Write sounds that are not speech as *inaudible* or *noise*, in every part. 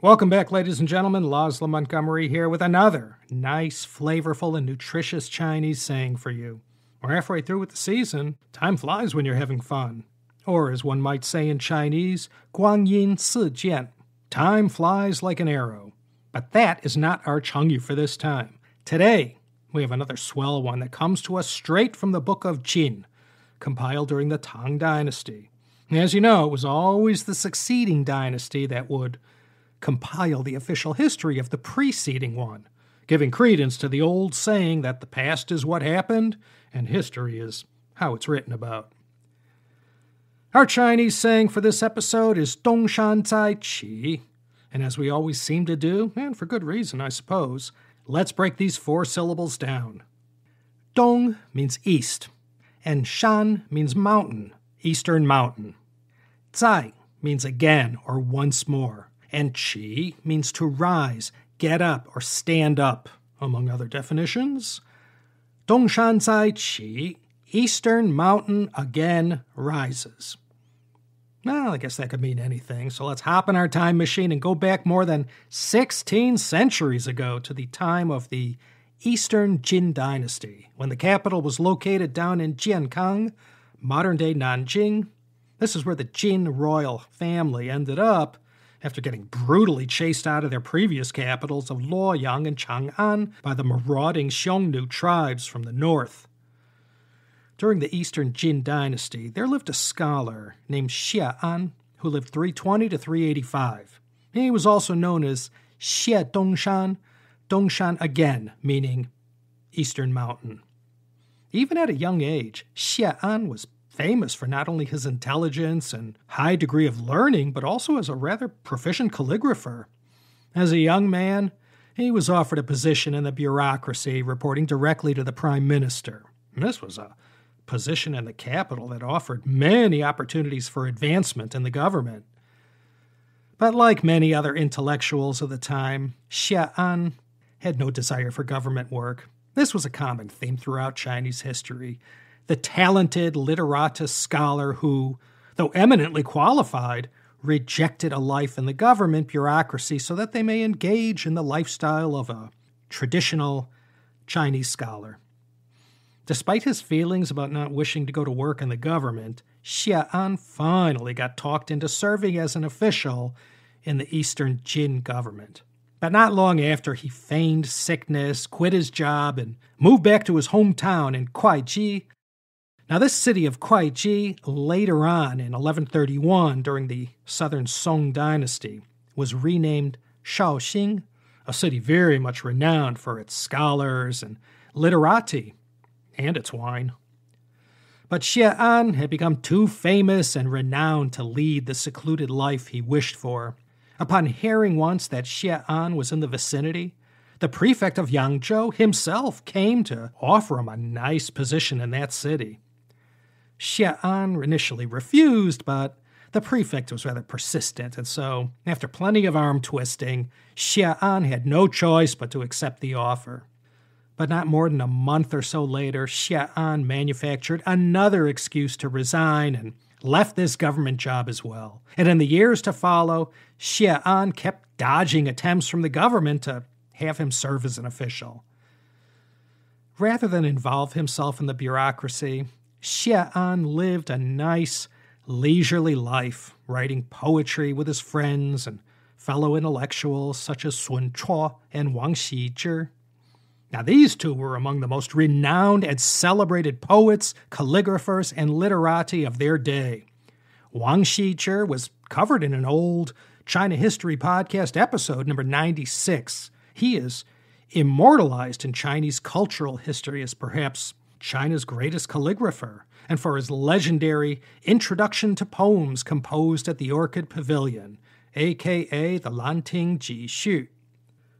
Welcome back, ladies and gentlemen. Laszlo Montgomery here with another nice, flavorful, and nutritious Chinese saying for you. We're halfway through with the season. Time flies when you're having fun. Or, as one might say in Chinese, Guang Yin Si Jian. Time flies like an arrow. But that is not our Chengyu for this time. Today, we have another swell one that comes to us straight from the book of Jin, compiled during the Tang Dynasty. As you know, it was always the succeeding dynasty that would compile the official history of the preceding one, giving credence to the old saying that the past is what happened and history is how it's written about. Our Chinese saying for this episode is Dongshan Zai Qi, and as we always seem to do, and for good reason, I suppose, let's break these four syllables down. Dong means east, and Shan means mountain, eastern mountain. Zai means again or once more and qi means to rise, get up, or stand up, among other definitions. Dongshan Zai Qi, Eastern Mountain again rises. Well, I guess that could mean anything, so let's hop in our time machine and go back more than 16 centuries ago to the time of the Eastern Jin Dynasty, when the capital was located down in Jiankang, modern day Nanjing. This is where the Jin royal family ended up after getting brutally chased out of their previous capitals of Luoyang and Chang'an by the marauding Xiongnu tribes from the north. During the Eastern Jin dynasty, there lived a scholar named Xie An who lived 320 to 385. He was also known as Xie Dongshan, Dongshan again, meaning Eastern Mountain. Even at a young age, Xie An was famous for not only his intelligence and high degree of learning, but also as a rather proficient calligrapher. As a young man, he was offered a position in the bureaucracy reporting directly to the prime minister. And this was a position in the capital that offered many opportunities for advancement in the government. But like many other intellectuals of the time, Xie An had no desire for government work. This was a common theme throughout Chinese history the talented literatus scholar who, though eminently qualified, rejected a life in the government bureaucracy so that they may engage in the lifestyle of a traditional Chinese scholar. Despite his feelings about not wishing to go to work in the government, Xie An finally got talked into serving as an official in the Eastern Jin government. But not long after, he feigned sickness, quit his job, and moved back to his hometown in Kuaiji now, this city of Kuaiji, later on in 1131, during the southern Song dynasty, was renamed Shaoxing, a city very much renowned for its scholars and literati, and its wine. But Xie An had become too famous and renowned to lead the secluded life he wished for. Upon hearing once that Xie An was in the vicinity, the prefect of Yangzhou himself came to offer him a nice position in that city. Xie An initially refused, but the prefect was rather persistent, and so, after plenty of arm twisting, Xie An had no choice but to accept the offer. But not more than a month or so later, Xie An manufactured another excuse to resign and left this government job as well. And in the years to follow, Xie An kept dodging attempts from the government to have him serve as an official. Rather than involve himself in the bureaucracy, Xie An lived a nice, leisurely life, writing poetry with his friends and fellow intellectuals such as Sun Chuo and Wang Xizhi. Now, these two were among the most renowned and celebrated poets, calligraphers, and literati of their day. Wang Xizhi was covered in an old China History podcast episode, number 96. He is immortalized in Chinese cultural history as perhaps China's greatest calligrapher, and for his legendary Introduction to Poems composed at the Orchid Pavilion, aka the Lanting Ji Xu.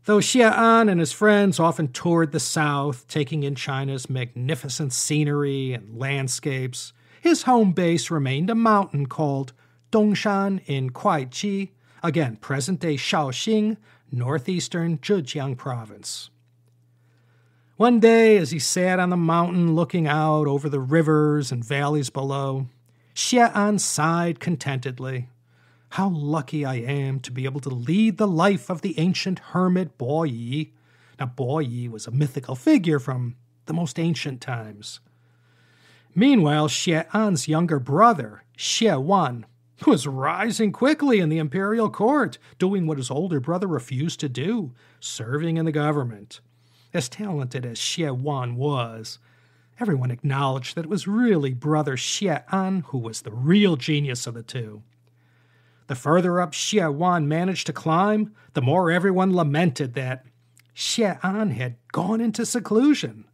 Though Xie An and his friends often toured the South, taking in China's magnificent scenery and landscapes, his home base remained a mountain called Dongshan in Kuaiji, again present day Shaoxing, northeastern Zhejiang province. One day, as he sat on the mountain looking out over the rivers and valleys below, Xie An sighed contentedly. How lucky I am to be able to lead the life of the ancient hermit Bo Yi. Now, Bo Yi was a mythical figure from the most ancient times. Meanwhile, Xie An's younger brother, Xie Wan, was rising quickly in the imperial court, doing what his older brother refused to do, serving in the government. As talented as Xie Wan was, everyone acknowledged that it was really brother Xie An who was the real genius of the two. The further up Xie Wan managed to climb, the more everyone lamented that Xie An had gone into seclusion.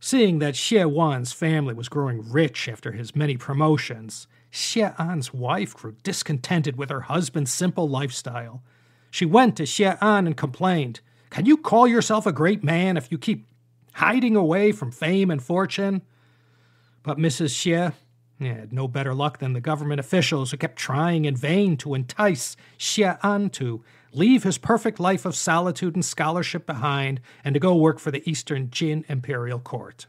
Seeing that Xie Wan's family was growing rich after his many promotions, Xie An's wife grew discontented with her husband's simple lifestyle. She went to Xie An and complained, Can you call yourself a great man if you keep hiding away from fame and fortune? But Mrs. Xie had no better luck than the government officials who kept trying in vain to entice Xie An to leave his perfect life of solitude and scholarship behind and to go work for the Eastern Jin imperial court.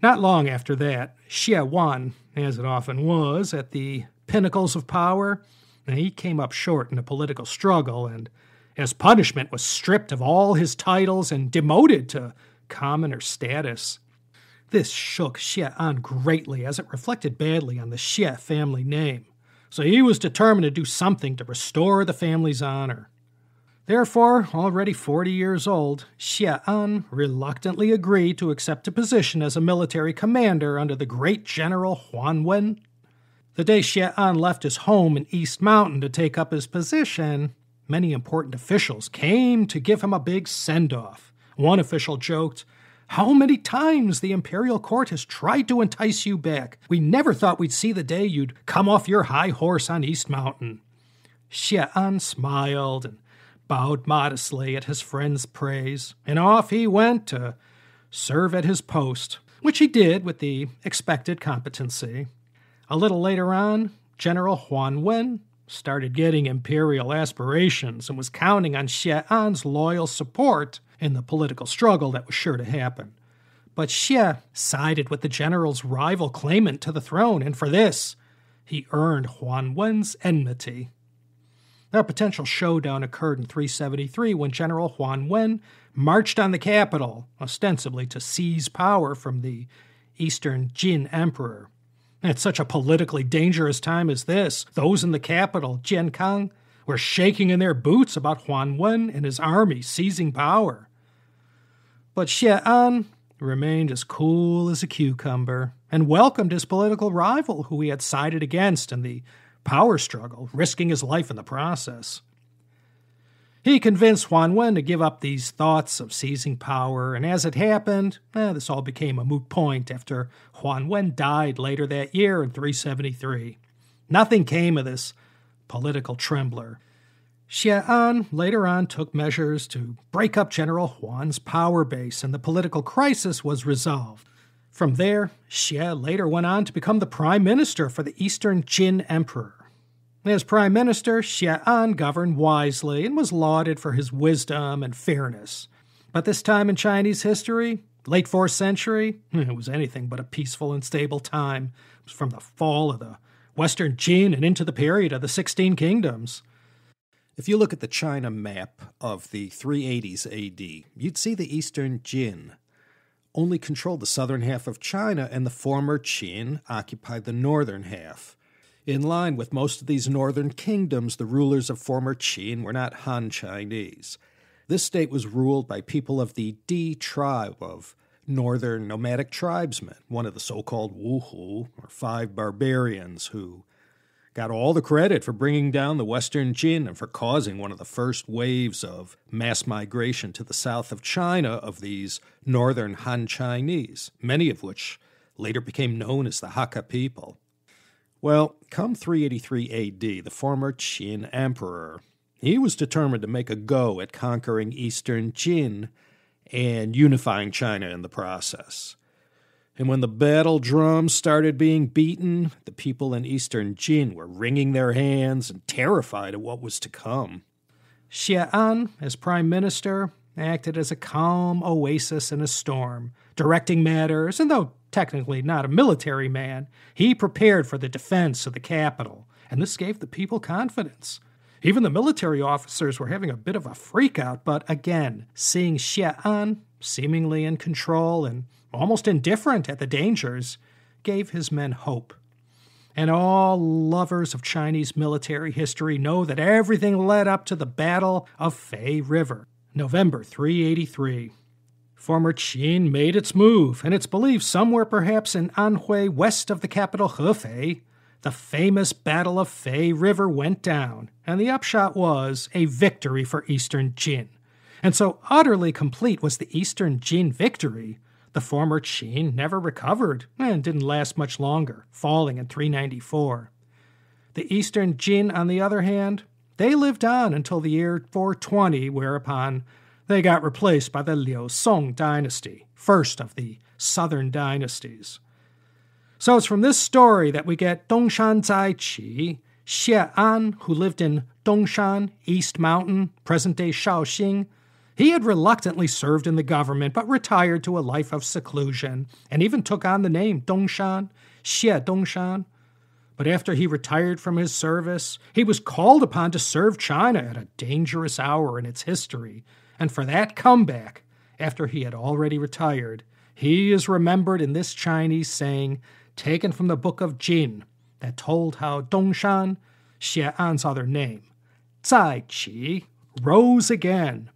Not long after that, Xie Wan, as it often was, at the pinnacles of power, he came up short in a political struggle and, as punishment, was stripped of all his titles and demoted to commoner status. This shook Xie An greatly as it reflected badly on the Xie family name, so he was determined to do something to restore the family's honor. Therefore, already 40 years old, Xie An reluctantly agreed to accept a position as a military commander under the great general Huan Wen. The day Xie An left his home in East Mountain to take up his position, many important officials came to give him a big send off. One official joked, How many times the imperial court has tried to entice you back? We never thought we'd see the day you'd come off your high horse on East Mountain. Xie An smiled and bowed modestly at his friend's praise, and off he went to serve at his post, which he did with the expected competency. A little later on, General Huan Wen started getting imperial aspirations and was counting on Xie An's loyal support in the political struggle that was sure to happen. But Xie sided with the general's rival claimant to the throne, and for this, he earned Huan Wen's enmity. A potential showdown occurred in 373 when General Huan Wen marched on the capital, ostensibly to seize power from the Eastern Jin Emperor. At such a politically dangerous time as this, those in the capital, Jiankang, were shaking in their boots about Huan Wen and his army seizing power. But Xie An remained as cool as a cucumber and welcomed his political rival, who he had sided against in the power struggle, risking his life in the process. He convinced Huan Wen to give up these thoughts of seizing power, and as it happened, eh, this all became a moot point after Huan Wen died later that year in 373. Nothing came of this political trembler. Xie An later on took measures to break up General Huan's power base, and the political crisis was resolved. From there, Xie later went on to become the prime minister for the Eastern Jin Emperor. As prime minister, Xie An governed wisely and was lauded for his wisdom and fairness. But this time in Chinese history, late 4th century, *laughs* it was anything but a peaceful and stable time. It was from the fall of the Western Jin and into the period of the Sixteen Kingdoms. If you look at the China map of the 380s AD, you'd see the Eastern Jin only controlled the southern half of China, and the former Qin occupied the northern half. In line with most of these northern kingdoms, the rulers of former Qin were not Han Chinese. This state was ruled by people of the Di tribe of northern nomadic tribesmen, one of the so called Wuhu, or five barbarians, who got all the credit for bringing down the Western Jin and for causing one of the first waves of mass migration to the south of China of these northern Han Chinese, many of which later became known as the Hakka people. Well, come 383 AD, the former Qin emperor, he was determined to make a go at conquering eastern Jin and unifying China in the process. And when the battle drums started being beaten, the people in eastern Jin were wringing their hands and terrified at what was to come. Xie An, as prime minister, acted as a calm oasis in a storm, directing matters, and though technically not a military man, he prepared for the defense of the capital, and this gave the people confidence. Even the military officers were having a bit of a freakout, but again, seeing Xie An seemingly in control and almost indifferent at the dangers, gave his men hope. And all lovers of Chinese military history know that everything led up to the Battle of Fei River, November 383. Former Qin made its move, and it's believed somewhere perhaps in Anhui west of the capital Hefei, the famous Battle of Fei River went down, and the upshot was a victory for Eastern Jin. And so utterly complete was the Eastern Jin victory, the former Qin never recovered and didn't last much longer, falling in 394. The Eastern Jin, on the other hand, they lived on until the year 420, whereupon they got replaced by the Liu Song dynasty, first of the southern dynasties. So it's from this story that we get Dongshan Zai Qi, Xie An, who lived in Dongshan, East Mountain, present day Shaoxing. He had reluctantly served in the government, but retired to a life of seclusion, and even took on the name Dongshan, Xie Dongshan. But after he retired from his service, he was called upon to serve China at a dangerous hour in its history, and for that comeback, after he had already retired, he is remembered in this Chinese saying taken from the book of Jin that told how Dongshan, Xie An's other name, Zai Qi, rose again.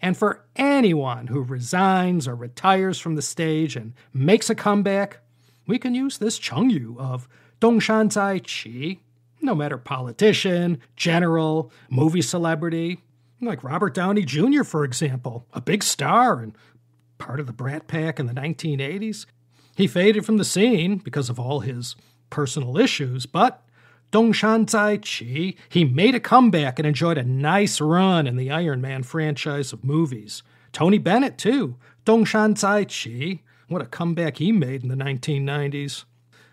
And for anyone who resigns or retires from the stage and makes a comeback, we can use this Chengyu of Dongshan Zai Qi, no matter politician, general, movie celebrity, like Robert Downey Jr., for example, a big star and part of the Brat Pack in the 1980s. He faded from the scene because of all his personal issues, but Dongshan Zai Qi, he made a comeback and enjoyed a nice run in the Iron Man franchise of movies. Tony Bennett, too. Dongshan Zai Qi, what a comeback he made in the 1990s.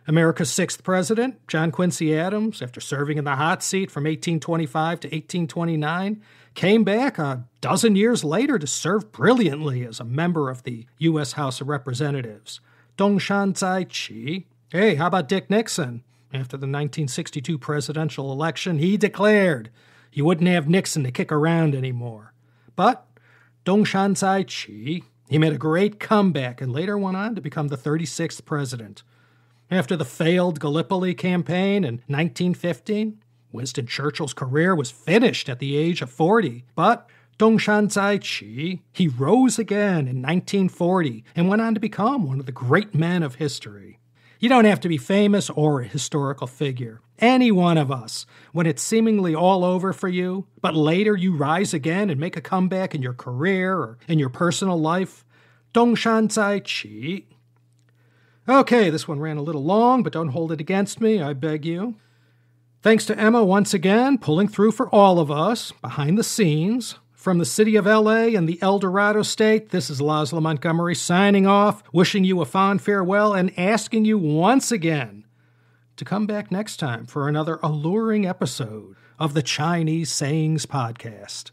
America's sixth president, John Quincy Adams, after serving in the hot seat from 1825 to 1829, came back a dozen years later to serve brilliantly as a member of the U.S. House of Representatives. Dongshan Zai Qi. Hey, how about Dick Nixon? After the 1962 presidential election, he declared he wouldn't have Nixon to kick around anymore. But Dongshan Zai Qi, he made a great comeback and later went on to become the 36th president. After the failed Gallipoli campaign in 1915, Winston Churchill's career was finished at the age of 40, but Dongshan Zai Qi, he rose again in 1940 and went on to become one of the great men of history. You don't have to be famous or a historical figure. Any one of us, when it's seemingly all over for you, but later you rise again and make a comeback in your career or in your personal life. Dongshan Zai Qi. Okay, this one ran a little long, but don't hold it against me, I beg you. Thanks to Emma once again, pulling through for all of us, behind the scenes. From the city of LA and the El Dorado state, this is Laszlo Montgomery signing off, wishing you a fond farewell, and asking you once again to come back next time for another alluring episode of the Chinese Sayings Podcast.